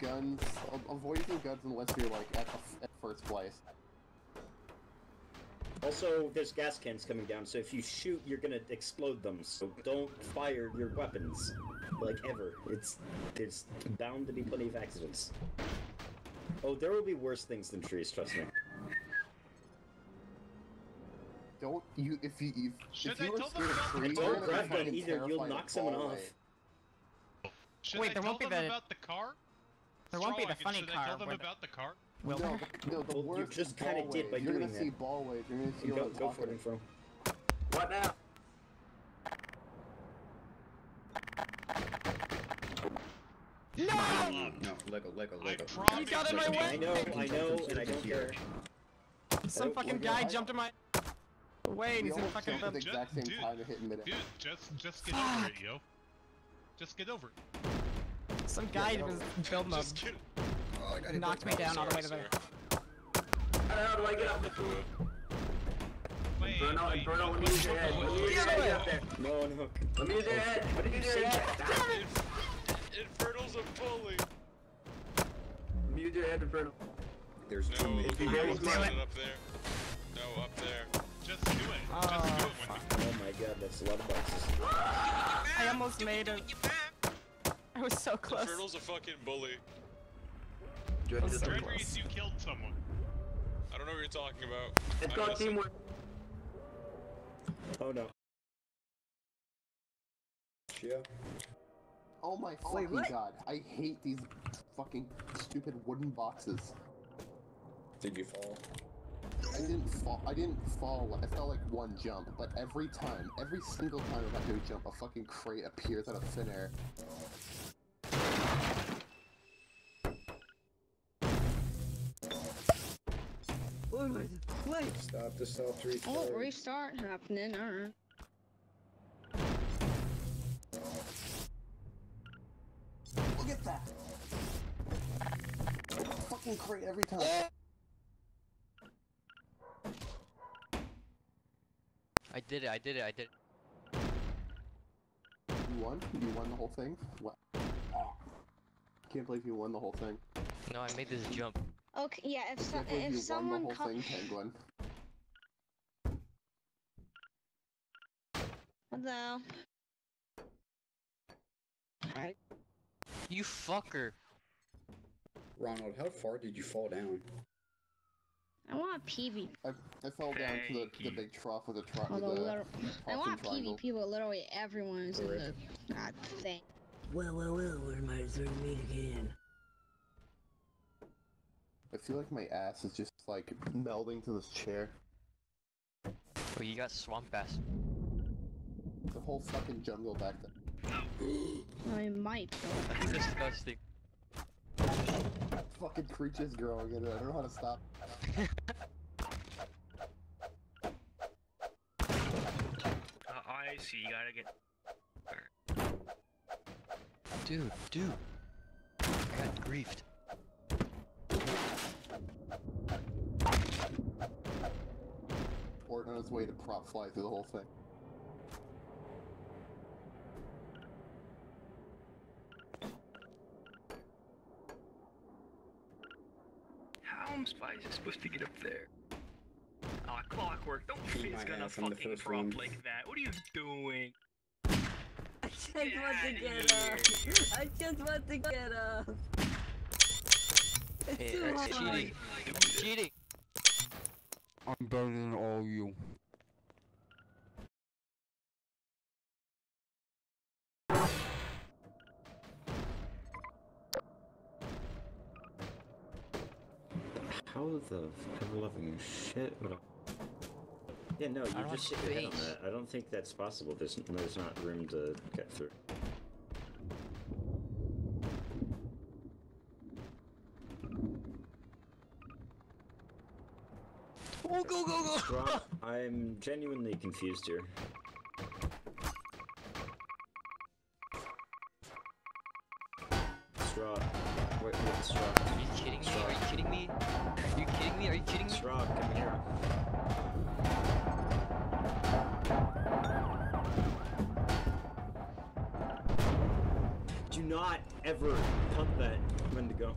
guns. a- Avoid using guns unless you're like at, the at first place. Also, there's gas cans coming down, so if you shoot, you're gonna explode them. So don't fire your weapons, like ever. It's there's bound to be plenty of accidents. Oh, there will be worse things than trees. Trust me. Don't you if you if, Should if you were tell them scared of about the trees, Don't grab be gun either. You'll knock someone hallway. off. Should Wait, I there tell won't be them the- about the car? There won't be the Strong, funny should I car tell them where the- about the car? Will no, no, the Well, you worst just kinda did Ballway. by You're doing gonna see that. Ballway. You're gonna see Go, what I'm go for it, talking info. What now? No! No, Lego, Lego, I Lego. promise You got in my way! I know, I know, and I don't care. Some fucking guy jumped in my way and he's in almost fucking jumped the exact same dude, time to hit in midair. Dude, just just get over it, yo. Just get over it. Some guy Yeah, was no. build. Just get Oh, I Knocked me the down all the way to the- sorry. How the hell do I get up there? Wait, Inferno, wait, Inferno, no, let me use your head. Let me use your head up there. No, no. Let me use your head. Let me use your head. Infernal's a bully. Let me use your head, Inferno. There's No, too many If you people. hear it's me- not up there. No, up there. Just do it. Just do it, Oh, Oh my god, that's a lot of boxes. I almost made it. I was so close. Infernal's a fucking bully. Just- just- so Red. Reese, you killed someone. I don't know what you're talking about. It's I called teamwork. Oh no. Yeah. Oh my fucking god! I hate these fucking stupid wooden boxes. Did you fall? I didn't fall. I didn't fall. I fell like one jump, but every time, every single time I do a jump, a fucking crate appears out of thin air. Stop the self restart. Oh, restart happening, alright. Look at that! Fucking crate every time. I did it, I did it, I did it. You won? You won the whole thing? What? Can't believe you won the whole thing. No, I made this jump. Okay, yeah, if, so, if you won someone the whole comes. thing, Penguin. Hello. Alright. You fucker. Ronald, how far did you fall down? I want a PvP. I, I fell down to the, the big trough with the truck with Although, a liter- I want triangle. PvP, but literally everyone is in the Rip. God thing. Well, well, well, we're my third meet again. I feel like my ass is just like melding to this chair. Oh, you got swamp ass. The whole fucking jungle back there. I might. That's disgusting. Fucking creatures growing in it. I don't know how to stop. Uh, I see. You gotta get. Dude, dude. I got griefed. On his way to prop fly through the whole thing. How am Spies supposed to get up there? Ah, clockwork. Don't Beat think it's gonna ass on the fucking first drop one. like that. What are you doing? I just want to get up. I just want to get up. It's Hey, too that's hard. cheating. Cheating. I'm better than all you. How the ever loving shit? would I- Yeah, no, you don't just have hit your head on that. I don't think that's possible. There's there's not room to get through. Oh, go, go, go! Straw, I'm genuinely confused here. Straw, wait, wait, Straw. Are you kidding me? Are you kidding me? Are you kidding me? Are you kidding me? Straw, come here. Do not ever pump that when go.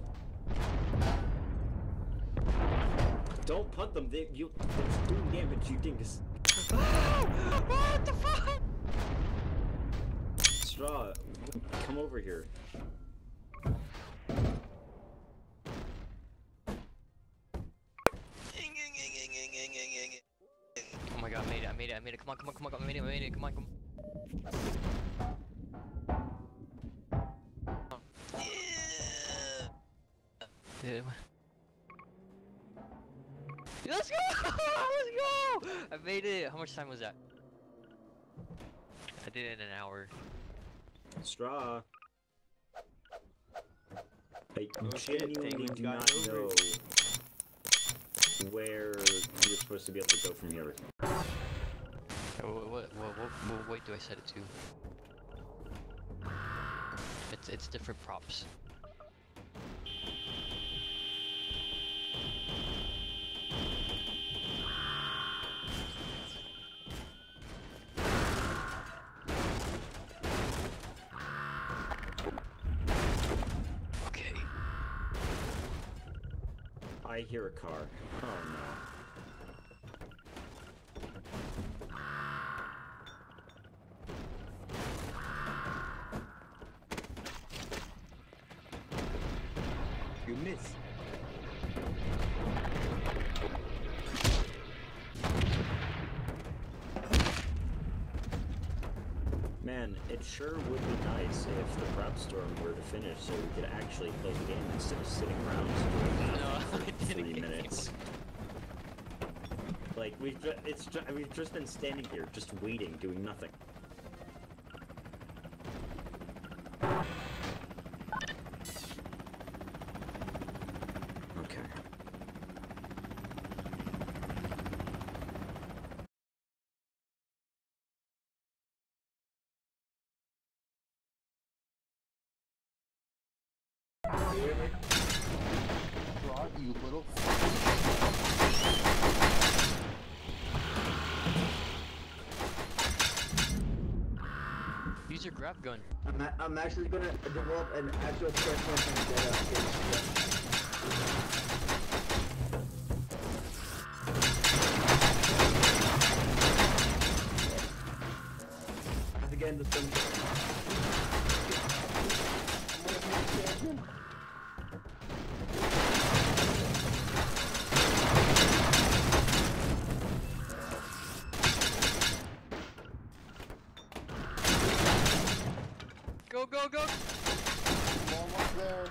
Don't punt them. They, you, it's doing damage, you dingus. what the fuck? Straw, come over here. Oh my god, I made it, I made it, I made it. Come on, come on, come on, I made it, I made it. Come on, come on. Yeah. Let's go! Let's go! I made it. How much time was that? I did it in an hour. Straw. I Oh, genuinely do not over know where you're supposed to be able to go from here. What, what, what, what, what weight do I set it to? It's, it's different props. I hear a car. Oh no. You miss. Man, it sure would be nice if the prep storm were to finish so we could actually play the game instead of sitting around doing For three minutes. Like we've it's we've just been standing here, just waiting, doing nothing. Grab gun. I'm, a- I'm actually gonna develop an actual personal vendetta against Again, the thing. Go, go, almost there.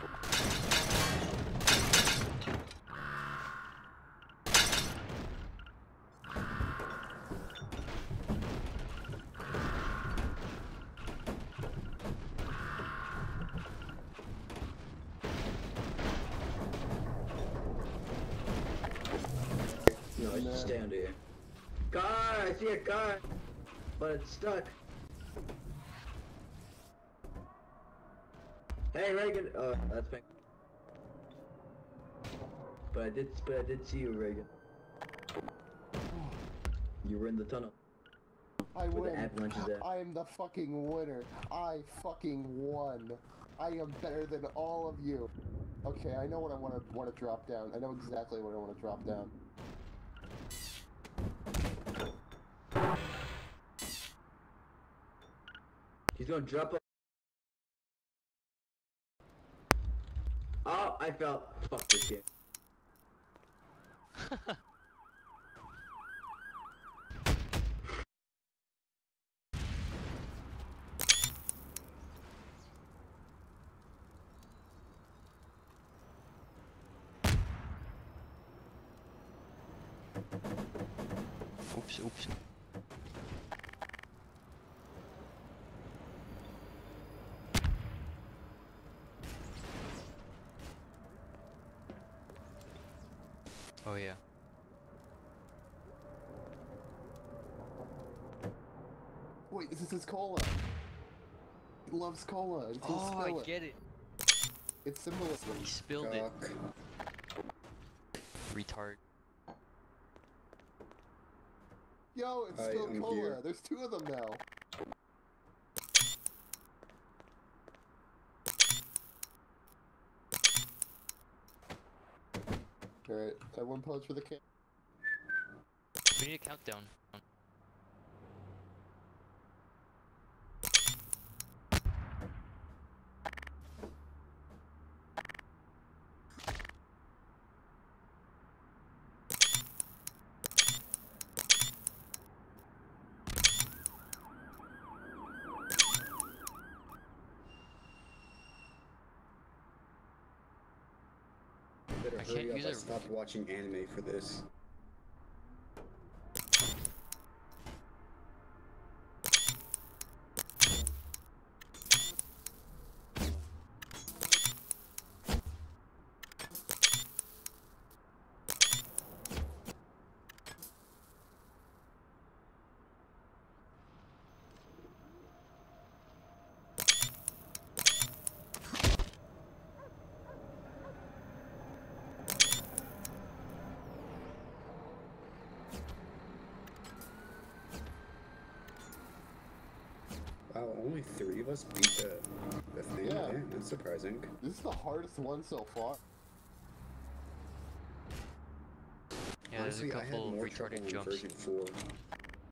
No, I just under here. Car! I see a car! But it's stuck. Hey Reagan! Oh, that's pink. But I did, but I did see you, Reagan. You were in the tunnel. I win. avalanche is at. I am the fucking winner. I fucking won. I am better than all of you. Okay, I know what I want to want to drop down. I know exactly what I want to drop down. He's gonna drop a- Oh, I fell. Fuck this game. Oops, oops. Oh yeah. Wait, this is his cola. He loves cola. It's his Oh, spill I it. get it. It's symbolism. He spilled it. Retard. Yo, it's Hi, still cola. here. There's two of them now. Alright, everyone pose for the camera. We need a countdown. Better I can't hurry up. use I it. stopped watching anime for this. Wow, only three of us beat the, the thing? Yeah. Damn, that's surprising. This is the hardest one so far. Yeah, there's a Honestly, I had more trouble retarded in jumps. version 4.